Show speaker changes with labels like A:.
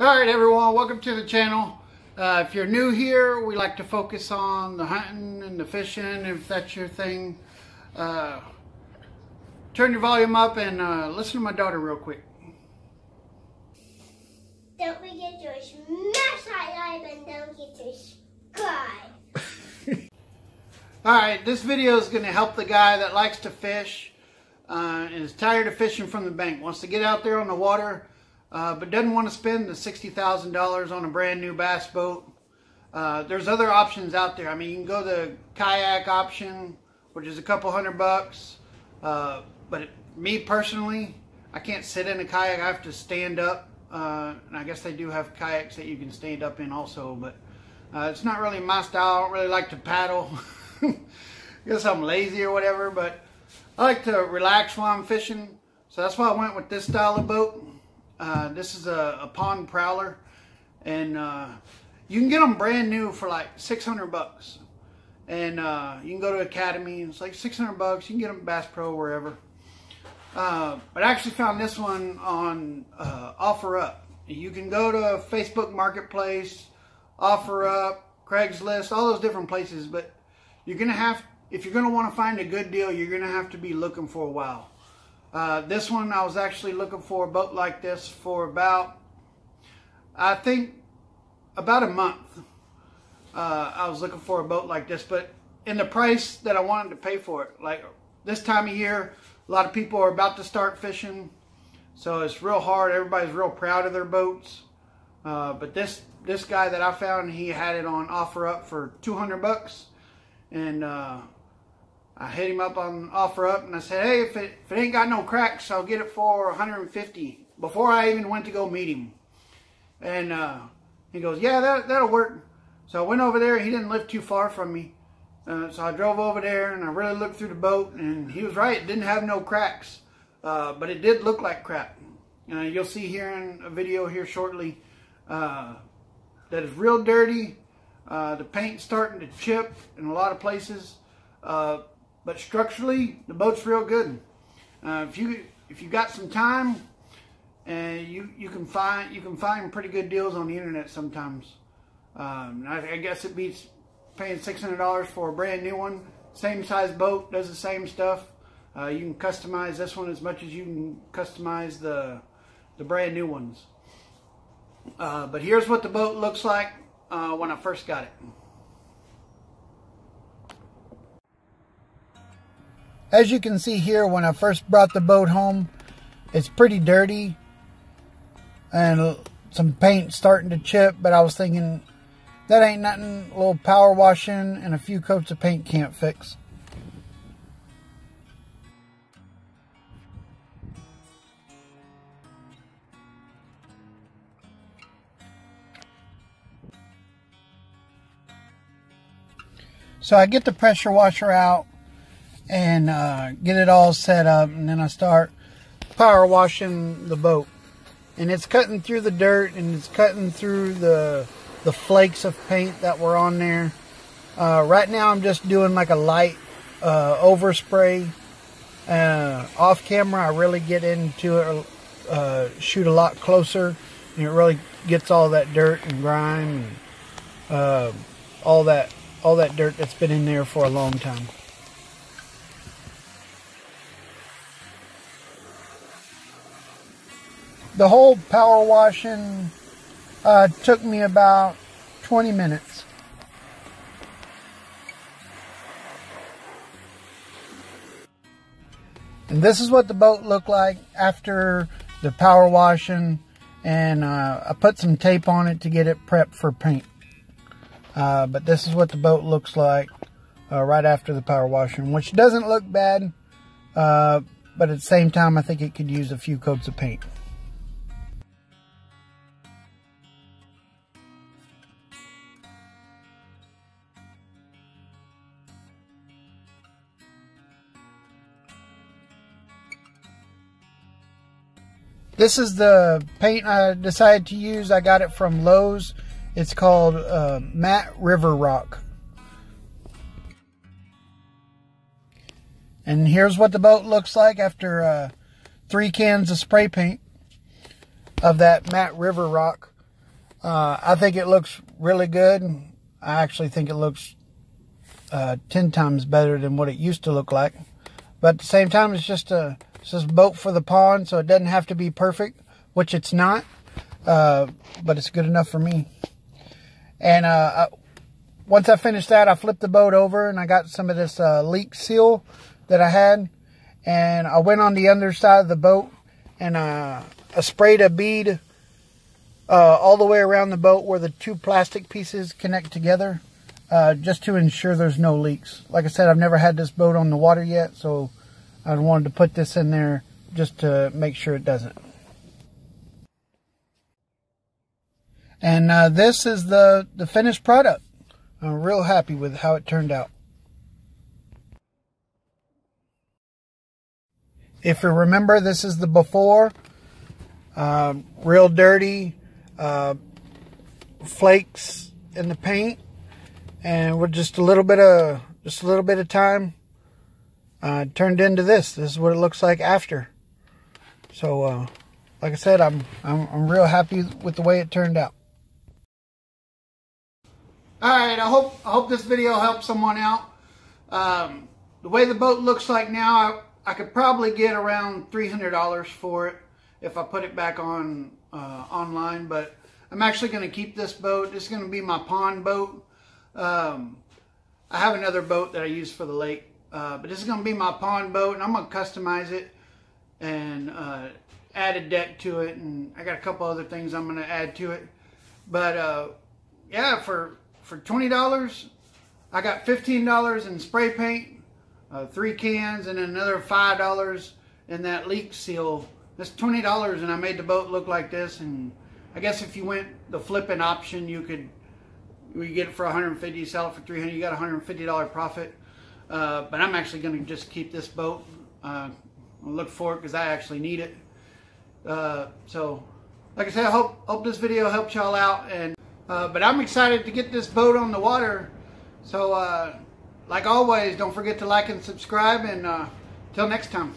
A: All right, everyone, welcome to the channel. Uh, if you're new here, we like to focus on the hunting and the fishing, if that's your thing. Uh, turn your volume up and uh, listen to my daughter real quick.
B: Don't forget to smash that like and don't forget to subscribe.
A: All right, this video is going to help the guy that likes to fish uh, and is tired of fishing from the bank, wants to get out there on the water, uh, but doesn't want to spend the $60,000 on a brand new bass boat. Uh, there's other options out there. I mean, you can go the kayak option, which is a couple hundred bucks. Uh, but it, me personally, I can't sit in a kayak. I have to stand up. Uh, and I guess they do have kayaks that you can stand up in also, but uh, it's not really my style. I don't really like to paddle. I guess I'm lazy or whatever, but I like to relax while I'm fishing. So that's why I went with this style of boat. Uh, this is a, a, pond prowler, and uh, you can get them brand new for like 600 bucks. And uh, you can go to Academy, it's like 600 bucks. You can get them Bass Pro wherever. Uh, but I actually found this one on uh, OfferUp. You can go to Facebook Marketplace, OfferUp, Craigslist, all those different places. But you're gonna have, if you're gonna want to find a good deal, you're gonna have to be looking for a while. Uh, this one, I was actually looking for a boat like this for about, I think, about a month. Uh, I was looking for a boat like this, but in the price that I wanted to pay for it, like this time of year, a lot of people are about to start fishing, so it's real hard. Everybody's real proud of their boats. Uh, but this this guy that I found, he had it on OfferUp for 200 bucks, and uh, I hit him up on OfferUp and I said, hey, if it, if it ain't got no cracks, I'll get it for 150 before I even went to go meet him. And uh, he goes, yeah, that, that'll work. So I went over there. He didn't live too far from me. Uh, so I drove over there and I really looked through the boat and he was right. It didn't have no cracks, uh, but it did look like crap. Uh, you'll see here in a video here shortly uh, that is real dirty. Uh, the paint's starting to chip in a lot of places. Uh, but structurally, the boat's real good. Uh, if you if you got some time, and you you can find you can find pretty good deals on the internet sometimes. Um, I, I, guess it beats paying six hundred dollars for a brand new one. Same size boat, does the same stuff. Uh, you can customize this one as much as you can customize the the brand new ones. Uh, but here's what the boat looks like uh, when I first got it. As you can see here, when I first brought the boat home, it's pretty dirty and some paint starting to chip, but I was thinking that ain't nothing, a little power washing and a few coats of paint can't fix. So I get the pressure washer out and uh, get it all set up and then I start power washing the boat. And it's cutting through the dirt and it's cutting through the the flakes of paint that were on there. Uh, right now I'm just doing like a light uh, overspray. Uh, off camera I really get into it uh, shoot a lot closer and it really gets all that dirt and grime and uh, all that all that dirt that's been in there for a long time the whole power washing uh, took me about 20 minutes. And this is what the boat looked like after the power washing and uh, I put some tape on it to get it prepped for paint. Uh, but this is what the boat looks like uh, right after the power washing, which doesn't look bad, uh, but at the same time I think it could use a few coats of paint. This is the paint I decided to use. I got it from Lowe's. It's called uh, Matte River Rock. And here's what the boat looks like after uh, three cans of spray paint of that Matte River Rock. Uh, I think it looks really good. I actually think it looks uh, 10 times better than what it used to look like. But at the same time, it's just a, it's just a boat for the pond, so it doesn't have to be perfect, which it's not. Uh, but it's good enough for me. And uh, once I finished that, I flipped the boat over and I got some of this uh, leak seal that I had. And I went on the underside of the boat and uh, I sprayed a bead uh, all the way around the boat where the two plastic pieces connect together uh, just to ensure there's no leaks. Like I said, I've never had this boat on the water yet, so I wanted to put this in there just to make sure it doesn't. And uh, this is the, the finished product. I'm real happy with how it turned out. If you remember, this is the before. Uh, real dirty. Uh, flakes in the paint. And with just a little bit of just a little bit of time, uh, turned into this. This is what it looks like after. So, uh, like I said, I'm, I'm I'm real happy with the way it turned out. All right, I hope I hope this video helps someone out. Um, the way the boat looks like now, I, I could probably get around $300 for it if I put it back on uh, online, but I'm actually going to keep this boat. Is going to be my pond boat. Um, I have another boat that I use for the lake, uh, but this is going to be my pond boat, and I'm going to customize it and uh, add a deck to it, and I got a couple other things I'm going to add to it. But uh, yeah, for for $20, I got $15 in spray paint, uh, three cans, and another $5 in that leak seal. That's $20 and I made the boat look like this. And I guess if you went the flipping option, you could you get it for 150, sell it for 300, you got $150 profit. Uh, but I'm actually going to just keep this boat. Uh, look for it because I actually need it. Uh, so, like I said, I hope, hope this video helped y'all out. And uh, but I'm excited to get this boat on the water. So, uh, like always, don't forget to like and subscribe. And until next time.